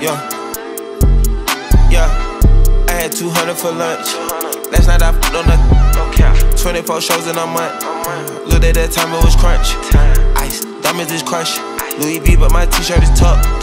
Yeah. Yeah. I had 200 for lunch. Last night I f***ed on the 24 shows in a month. Look at that time, it was crunch. Ice, diamonds is crush. Louis V, but my t-shirt is tucked.